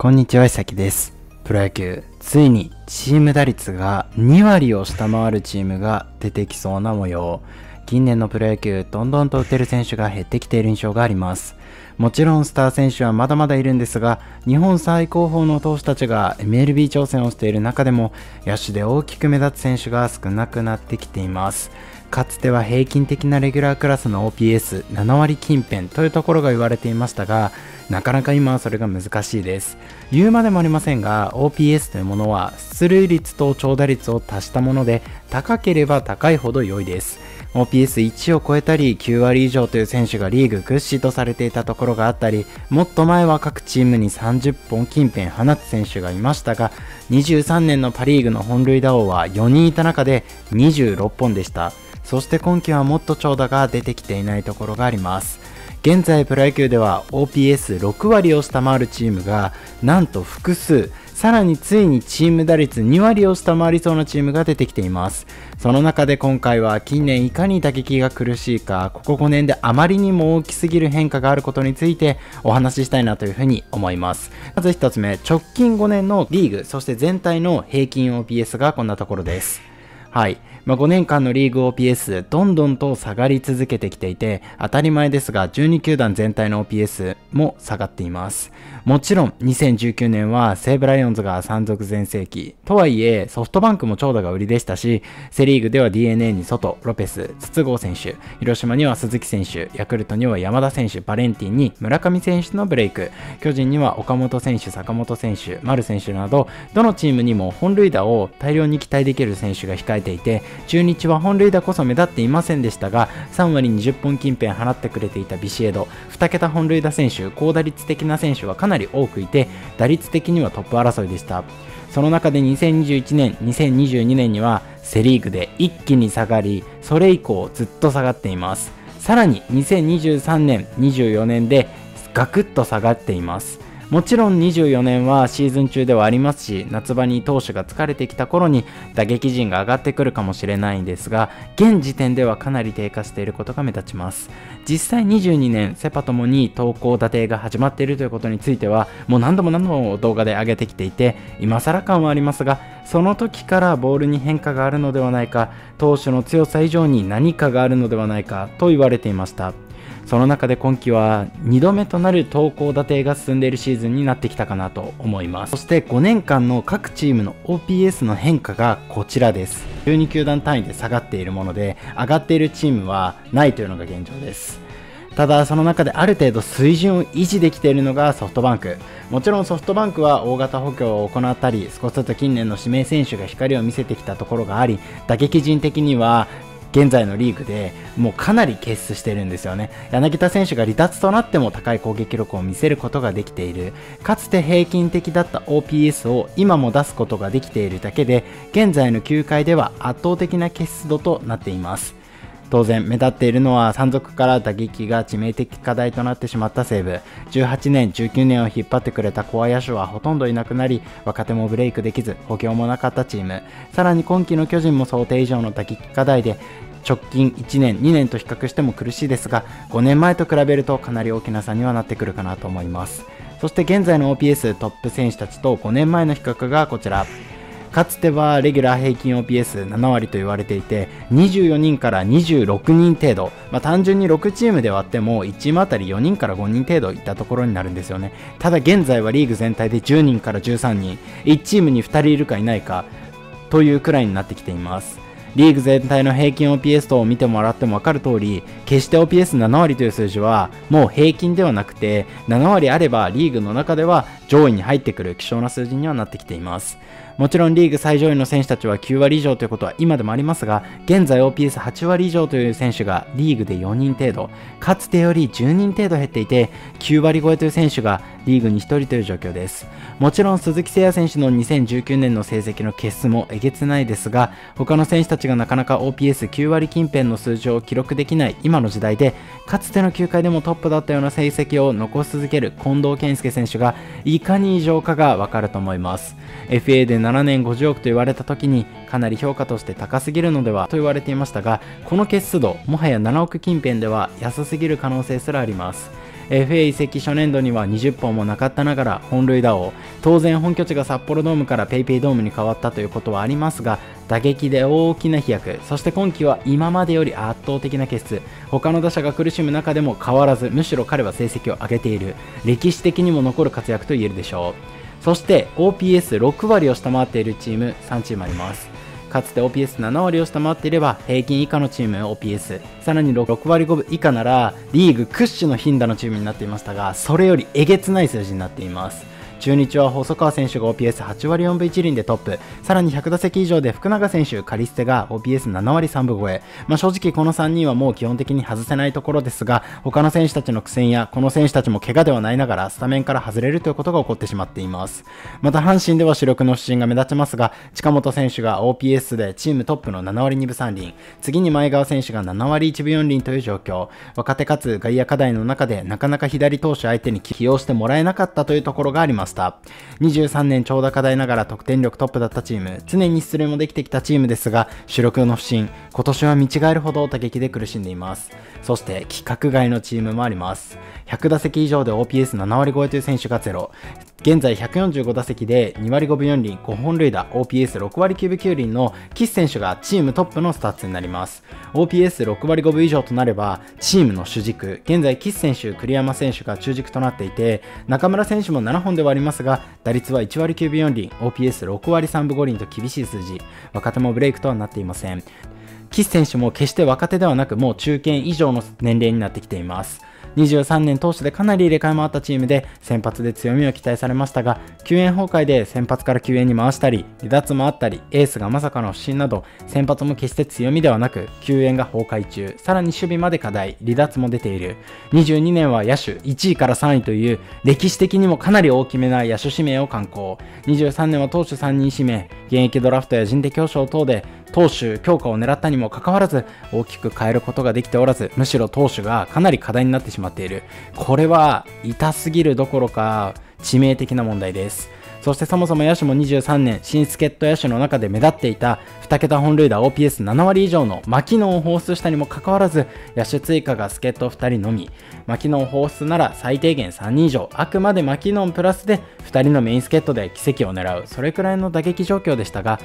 こんにちは、いさきです。プロ野球、ついにチーム打率が2割を下回るチームが出てきそうな模様。近年のプロ野球、どんどんと打てる選手が減ってきている印象があります。もちろんスター選手はまだまだいるんですが、日本最高峰の投手たちが MLB 挑戦をしている中でも、野手で大きく目立つ選手が少なくなってきています。かつては平均的なレギュラークラスの OPS7 割近辺というところが言われていましたが、なかなか今はそれが難しいです。言うまでもありませんが、OPS というものは出塁率と長打率を足したもので、高ければ高いほど良いです。OPS1 を超えたり9割以上という選手がリーグ屈指とされていたところがあったりもっと前は各チームに30本近辺放つ選手がいましたが23年のパ・リーグの本塁打王は4人いた中で26本でしたそして今季はもっと長打が出てきていないところがあります。現在プロ野球では OPS6 割を下回るチームがなんと複数さらについにチーム打率2割を下回りそうなチームが出てきています。その中で今回は近年いかに打撃が苦しいかここ5年であまりにも大きすぎる変化があることについてお話ししたいなというふうに思います。まず1つ目直近5年のリーグそして全体の平均 OPS がこんなところです。はい。まあ、5年間のリーグ OPS、どんどんと下がり続けてきていて、当たり前ですが、12球団全体の OPS も下がっています。もちろん、2019年は西武ライオンズが山賊全盛期。とはいえ、ソフトバンクも長打が売りでしたし、セリーグでは DNA に外、ロペス、筒香選手、広島には鈴木選手、ヤクルトには山田選手、バレンティンに村上選手のブレイク、巨人には岡本選手、坂本選手、丸選手など、どのチームにも本塁打を大量に期待できる選手が控えていて、中日は本塁打こそ目立っていませんでしたが、3割20本近辺放ってくれていたビシエド、2桁本塁打選手、高打率的な選手はかなりなり多くいて、打率的にはトップ争いでした。その中で2021年、2022年にはセ・リーグで一気に下がり、それ以降ずっと下がっています。さらに2023年、24年でガクッと下がっています。もちろん24年はシーズン中ではありますし夏場に投手が疲れてきた頃に打撃陣が上がってくるかもしれないんですが現時点ではかなり低下していることが目立ちます。実際22年セパともに投稿打定が始まっているということについてはもう何度も何度も動画で上げてきていて今更感はありますがその時からボールに変化があるのではないか投手の強さ以上に何かがあるのではないかと言われていました。その中で今季は2度目となる投稿打定が進んでいるシーズンになってきたかなと思います。そして5年間の各チームの OPS の変化がこちらです。12球団単位で下がっているもので上がっているチームはないというのが現状です。ただその中である程度水準を維持できているのがソフトバンク。もちろんソフトバンクは大型補強を行ったり少しずつ近年の指名選手が光を見せてきたところがあり打撃陣的には現在のリーグでもうかなり傑出してるんですよね。柳田選手が離脱となっても高い攻撃力を見せることができている。かつて平均的だった OPS を今も出すことができているだけで現在の球界では圧倒的な傑出度となっています。当然目立っているのは山賊から打撃が致命的課題となってしまった西武18年19年を引っ張ってくれたコア野手はほとんどいなくなり若手もブレイクできず補強もなかったチーム。さらに今季の巨人も想定以上の打撃課題で直近1年2年と比較しても苦しいですが5年前と比べるとかなり大きな差にはなってくるかなと思います。そして現在の OPS トップ選手たちと5年前の比較がこちら。かつてはレギュラー平均 OPS7 割と言われていて24人から26人程度、まあ、単純に6チームで割っても1チームあたり4人から5人程度いったところになるんですよね。ただ現在はリーグ全体で10人から13人。1チームに2人いるかいないかというくらいになってきています。リーグ全体の平均 OPS とを見てもらっても分かる通り決して OPS7 割という数字はもう平均ではなくて7割あればリーグの中では上位に入ってくる希少な数字にはなってきています。もちろんリーグ最上位の選手たちは9割以上ということは今でもありますが現在 OPS8 割以上という選手がリーグで4人程度かつてより10人程度減っていて9割超えという選手がリーグに1人という状況です。もちろん鈴木誠也選手の2019年の成績の欠数もえげつないですが他の選手たちがなかなか OPS9 割近辺の数字を記録できない今の時代でかつての球界でもトップだったような成績を残し続ける近藤健介選手がいかに異常かがわかると思います。FA で7年50億と言われた時にかなり評価として高すぎるのではと言われていましたがこの欠数度もはや7億近辺では安すぎる可能性すらあります。FA 移籍初年度には20本もなかったながら本塁打王当然本拠地が札幌ドームから PayPay ドームに変わったということはありますが打撃で大きな飛躍そして今季は今までより圧倒的な欠出他の打者が苦しむ中でも変わらずむしろ彼は成績を上げている歴史的にも残る活躍と言えるでしょう。そして OPS6 割を下回っているチーム3チームあります。かつて OPS7 割を下回っていれば平均以下のチーム OPS さらに 6, 割5分以下ならリーグ屈指の頻打のチームになっていましたがそれよりえげつない数字になっています。中日は細川選手が OPS8 割4分1厘でトップ。さらに100打席以上で福永選手カリステが OPS7 割3分超え、まあ、正直この3人はもう基本的に外せないところですが他の選手たちの苦戦やこの選手たちも怪我ではないながらスタメンから外れるということが起こってしまっています。また阪神では主力の不振が目立ちますが近本選手が OPS でチームトップの7割2分3厘。次に前川選手が7割1分4厘という状況。若手かつ外野課題の中でなかなか左投手相手に起用してもらえなかったというところがあります。した23年長打課題ながら得点力トップだったチーム。常に出塁もできてきたチームですが主力の不振今年は見違えるほど打撃で苦しんでいます。そして規格外のチームもあります。100打席以上で OPS7 割超えという選手がゼロ。現在145打席で2割5分4厘5本塁打 OPS6 割9分9厘の岸選手がチームトップのスタッツになります。OPS6 割5分以上となればチームの主軸現在岸選手栗山選手が中軸となっていて中村選手も7本ではありますが打率は1割9分4厘 OPS6 割3分5厘と厳しい数字若手もブレイクとはなっていません。岸選手も決して若手ではなくもう中堅以上の年齢になってきています。23年投手でかなり入れ替えもあったチームで先発で強みを期待されましたが救援崩壊で先発から救援に回したり離脱もあったりエースがまさかの不振など先発も決して強みではなく救援が崩壊中さらに守備まで課題離脱も出ている。22年は野手1位から3位という歴史的にもかなり大きめな野手指名を敢行。23年は投手3人指名現役ドラフトや人的表彰等で投手強化を狙ったにもかかわらず大きく変えることができておらずむしろ投手がかなり課題になってしまった。ている。これは痛すぎるどころか致命的な問題です。そしてそもそも野手も23年新助っ人野手の中で目立っていた2桁本塁打 OPS7 割以上のマキノンを放出したにもかかわらず野手追加が助っ人2人のみ。マキノン放出なら最低限3人以上。あくまでマキノンプラスで2人のメイン助っ人で奇跡を狙う。それくらいの打撃状況でしたが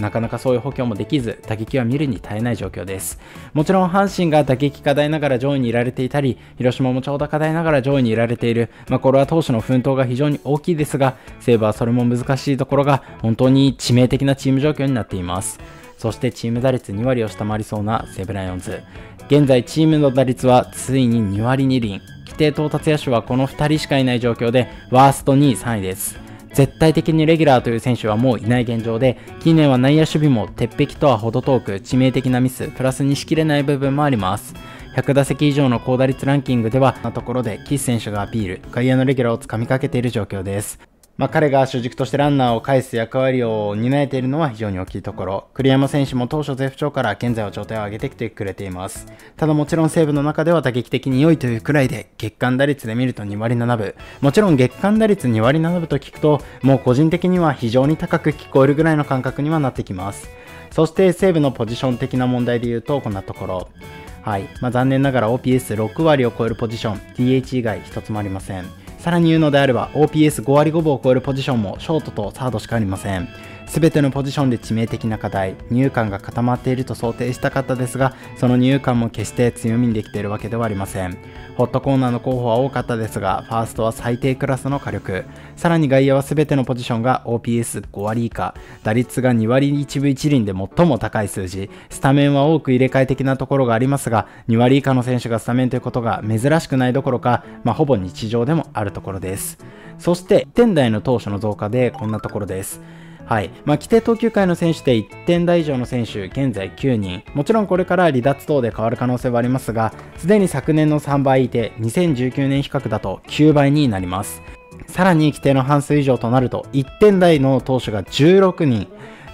なかなかそういう補強もできず打撃は見るに耐えない状況です。もちろん阪神が打撃課題ながら上位にいられていたり広島も長打課題ながら上位にいられている、まあ、これは投手の奮闘が非常に大きいですが西武はそれも難しいところが本当に致命的なチーム状況になっています。そしてチーム打率2割を下回りそうな西武ライオンズ。現在チームの打率はついに2割2厘。規定到達野手はこの2人しかいない状況でワースト2位3位です。絶対的にレギュラーという選手はもういない現状で、近年は内野守備も鉄壁とは程遠く致命的なミス、プラスにしきれない部分もあります。100打席以上の高打率ランキングでは、なところで、キス選手がアピール、外野のレギュラーをつかみかけている状況です。まあ、彼が主軸としてランナーを返す役割を担えているのは非常に大きいところ。栗山選手も当初絶不調から現在は状態を上げてきてくれています。ただもちろん西武の中では打撃的に良いというくらいで、月間打率で見ると2割7分。もちろん月間打率2割7分と聞くと、もう個人的には非常に高く聞こえるぐらいの感覚にはなってきます。そして西武のポジション的な問題で言うと、こんなところ。はい。まあ、残念ながら OPS6 割を超えるポジション、DH 以外一つもありません。さらに言うのであれば OPS5 割5分を超えるポジションもショートとサードしかありません。全てのポジションで致命的な課題入感が固まっていると想定したかったですがその入感も決して強みにできているわけではありませんホットコーナーの候補は多かったですが、ファーストは最低クラスの火力。さらに外野は全てのポジションが OPS5 割以下、打率が2割1分1厘で最も高い数字。スタメンは多く入れ替え的なところがありますが、2割以下の選手がスタメンということが珍しくないどころか、まあ、ほぼ日常でもあるところです。そして、1点台の投手の増加でこんなところです。はい。まあ、規定投球回の選手で1点台以上の選手、現在9人。もちろんこれから離脱等で変わる可能性はありますが、すでに昨年の3倍いて、2019年比較だと9倍になります。さらに規定の半数以上となると、1点台の投手が16人。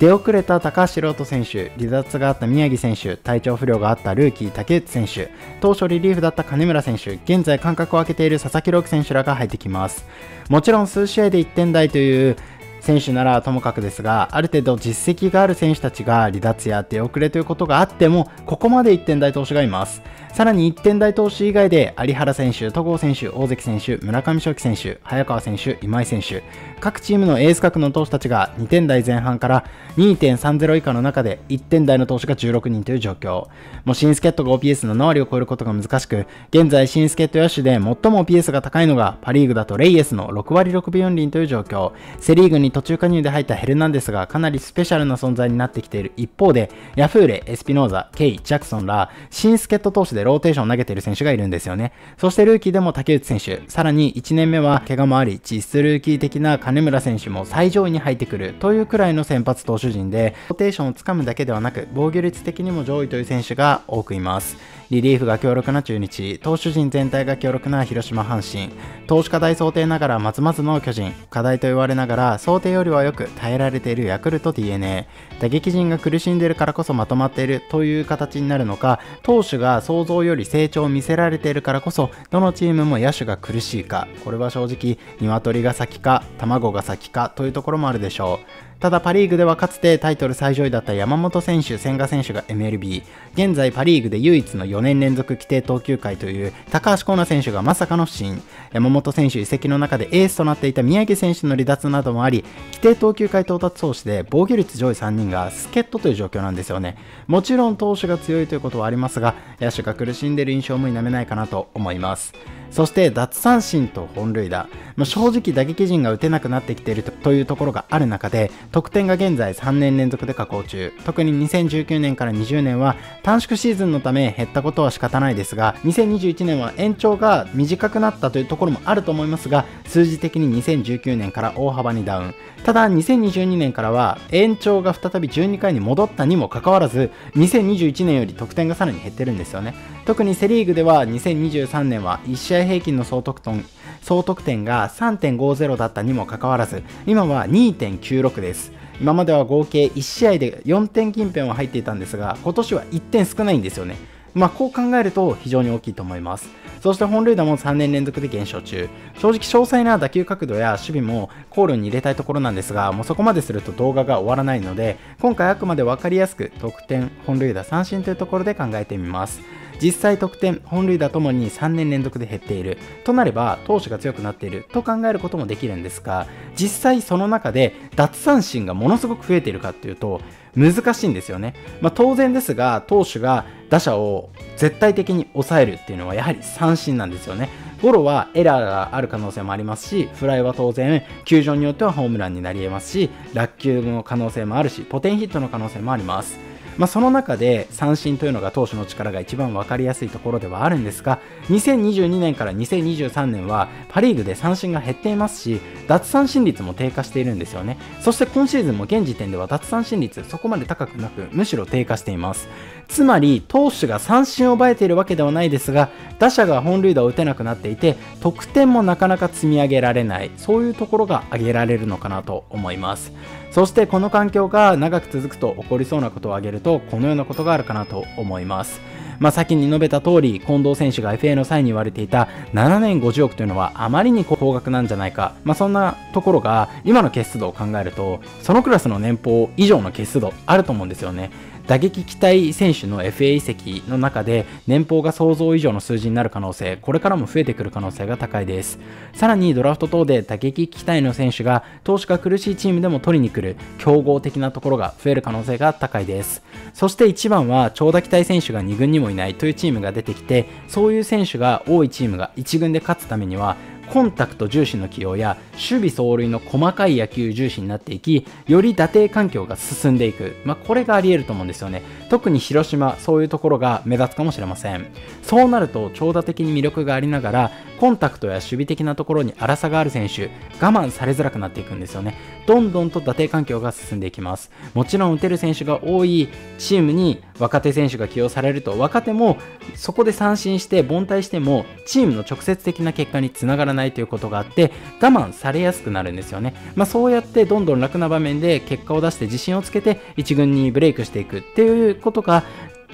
出遅れた高橋宏斗選手、離脱があった宮城選手、体調不良があったルーキー竹内選手、当初リリーフだった金村選手、現在間隔を空けている佐々木朗希選手らが入ってきます。もちろん数試合で1点台という選手ならともかくですが、ある程度実績がある選手たちが離脱や手遅れということがあっても、ここまで1点台投手がいます。さらに1点台投手以外で有原選手、戸郷選手、大関選手、村上正輝選手、早川選手、今井選手、各チームのエース格の投手たちが2点台前半から2.30以下の中で1点台の投手が16人という状況。もう新助っ人が OPS の7割を超えることが難しく、現在新助っ人野手で最も OPS が高いのがパリーグだとレイエスの6割6分4厘という状況。セリーグに途中加入で入ったヘルナンデスがかなりスペシャルな存在になってきている一方で、ヤフーレ、エスピノーザ、ケイ、ジャクソンら新助っ人投手でローテーションを投げている選手がいるんですよね。そしてルーキーでも竹内選手、さらに1年目は怪我もあり、実質ルーキー的な金村選手も最上位に入ってくるというくらいの先発投手陣で、ローテーションをつかむだけではなく、防御率的にも上位という選手が多くいます。リリーフが強力な中日、投手陣全体が強力な広島阪神、投手課題想定ながらまずまずの巨人、課題と言われながら想定よりはよく耐えられているヤクルト DNA、打撃陣が苦しんでいるからこそまとまっているという形になるのか、投手が想像より成長を見せられているからこそ、どのチームも野手が苦しいか、これは正直、鶏が先か、卵が先かというところもあるでしょう。ただパリーグではかつてタイトル最上位だった山本選手、千賀選手が MLB、現在パリーグで唯一の4年連続規定投球回という高橋光成選手がまさかの不審、山本選手移籍の中でエースとなっていた宮城選手の離脱などもあり、規定投球回到達投手で防御率上位3人が助っ人という状況なんですよね。もちろん投手が強いということはありますが、野手が苦しんでいる印象も否めないかなと思います。そして奪三振と本塁打、まあ、正直打撃陣が打てなくなってきているというところがある中で得点が現在3年連続で下降中。特に2019年から20年は短縮シーズンのため減ったことは仕方ないですが2021年は延長が短くなったというところもあると思いますが数字的に2019年から大幅にダウン。ただ2022年からは延長が再び12回に戻ったにもかかわらず2021年より得点がさらに減ってるんですよね。特にセ・リーグでは2023年は1試合平均の総得点総得点が3.50だったにもかかわらず今は2.96です。今までは合計1試合で4点近辺は入っていたんですが今年は1点少ないんですよね。まあこう考えると非常に大きいと思います。そして本塁打も3年連続で減少中。正直詳細な打球角度や守備も考慮に入れたいところなんですがもうそこまですると動画が終わらないので今回あくまで分かりやすく得点本塁打三振というところで考えてみます。実際得点、本塁打ともに3年連続で減っている。となれば投手が強くなっている。と考えることもできるんですが実際その中で奪三振がものすごく増えているかっていうと難しいんですよね、まあ、当然ですが投手が打者を絶対的に抑えるっていうのはやはり三振なんですよね。ゴロはエラーがある可能性もありますしフライは当然球場によってはホームランになり得ますし落球の可能性もあるしポテンヒットの可能性もあります。まあ、その中で三振というのが投手の力が一番分かりやすいところではあるんですが2022年から2023年はパ・リーグで三振が減っていますし奪三振率も低下しているんですよね。そして今シーズンも現時点では奪三振率そこまで高くなくむしろ低下しています。つまり投手が三振を奪えているわけではないですが打者が本塁打を打てなくなっていて得点もなかなか積み上げられない。そういうところが挙げられるのかなと思います。そしてこの環境が長く続くと起こりそうなことを挙げるとこのようなことがあるかなと思います。まあ、先に述べた通り、近藤選手が FA の際に言われていた7年50億というのはあまりに高額なんじゃないか、まあ、そんなところが今の欠数度を考えると、そのクラスの年俸以上の欠数度あると思うんですよね。打撃期待選手の FA 移籍の中で年俸が想像以上の数字になる可能性、これからも増えてくる可能性が高いです。さらにドラフト等で打撃期待の選手が投資が苦しいチームでも取りに来る強豪的なところが増える可能性が高いです。そして1番は長打期待選手が2軍にもいないというチームが出てきて、そういう選手が多いチームが1軍で勝つためにはコンタクト重視の起用や守備走塁の細かい野球重視になっていきより打定環境が進んでいく、まあ、これがあり得ると思うんですよね。特に広島そういうところが目立つかもしれません。そうなると長打的に魅力がありながらコンタクトや守備的なところに粗さがある選手我慢されづらくなっていくんですよね。どんどんと打定環境が進んでいきます。もちろん打てる選手が多いチームに若手選手が起用されると若手もそこで三振して凡退してもチームの直接的な結果につながらないということがあって我慢されやすくなるんですよね、まあ、そうやってどんどん楽な場面で結果を出して自信をつけて1軍にブレイクしていくっていうことが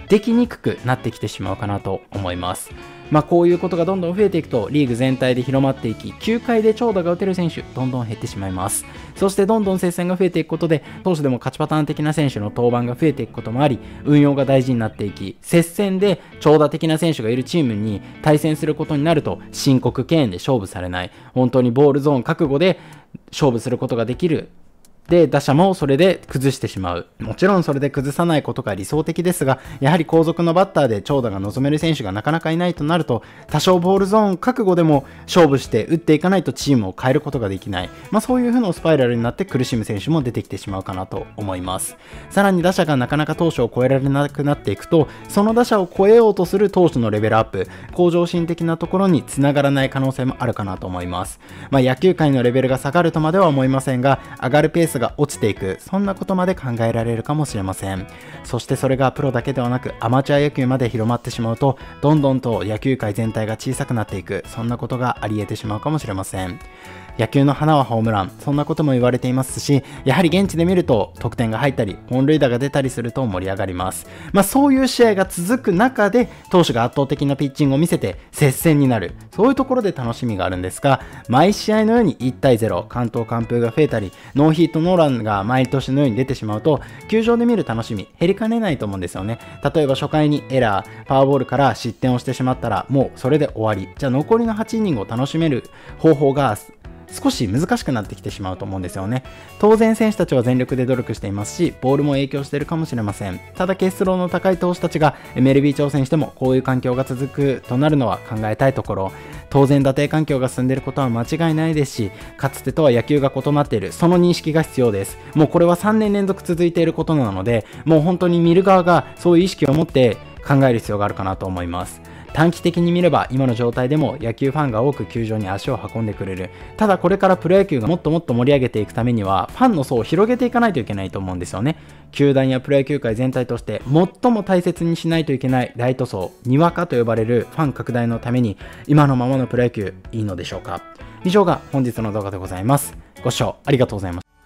できにくくなってきてしまうかなと思います。まあ、こういうことがどんどん増えていくとリーグ全体で広まっていき球界で長打が打てる選手どんどん減ってしまいます。そしてどんどん接戦が増えていくことで投手でも勝ちパターン的な選手の登板が増えていくこともあり運用が大事になっていき接戦で長打的な選手がいるチームに対戦することになると申告敬遠で勝負されない。本当にボールゾーン覚悟で勝負することができるで、打者もそれで崩してしまう。もちろんそれで崩さないことが理想的ですが、やはり後続のバッターで長打が望める選手がなかなかいないとなると、多少ボールゾーン覚悟でも勝負して打っていかないとチームを変えることができない。まあそういう風のスパイラルになって苦しむ選手も出てきてしまうかなと思います。さらに打者がなかなか投手を超えられなくなっていくと、その打者を超えようとする投手のレベルアップ、向上心的なところにつながらない可能性もあるかなと思います。まあ野球界のレベルが下がるとまでは思いませんが、上がるペースが落ちていく、そんなことまで考えられるかもしれません。そしてそれがプロだけではなくアマチュア野球まで広まってしまうとどんどんと野球界全体が小さくなっていくそんなことがありえてしまうかもしれません。野球の花はホームラン、そんなことも言われていますし、やはり現地で見ると得点が入ったり、本塁打が出たりすると盛り上がります。まあそういう試合が続く中で、投手が圧倒的なピッチングを見せて接戦になる。そういうところで楽しみがあるんですが、毎試合のように1対0、関東完封が増えたり、ノーヒットノーランが毎年のように出てしまうと、球場で見る楽しみ、減りかねないと思うんですよね。例えば初回にエラー、パワーボールから失点をしてしまったら、もうそれで終わり。じゃあ残りの8イニングを楽しめる方法が少し難しくなってきてしまうと思うんですよね。当然選手たちは全力で努力していますし、ボールも影響しているかもしれません。ただ、ケスローの高い投手たちが MLB 挑戦してもこういう環境が続くとなるのは考えたいところ。当然打定環境が進んでいることは間違いないですし、かつてとは野球が異なっている、その認識が必要です。もうこれは3年連続続いていることなので、もう本当に見る側がそういう意識を持って考える必要があるかなと思います。短期的に見れば今の状態でも野球ファンが多く球場に足を運んでくれる。ただこれからプロ野球がもっともっと盛り上げていくためにはファンの層を広げていかないといけないと思うんですよね。球団やプロ野球界全体として最も大切にしないといけないライト層にわかと呼ばれるファン拡大のために今のままのプロ野球いいのでしょうか。以上が本日の動画でございます。ご視聴ありがとうございました。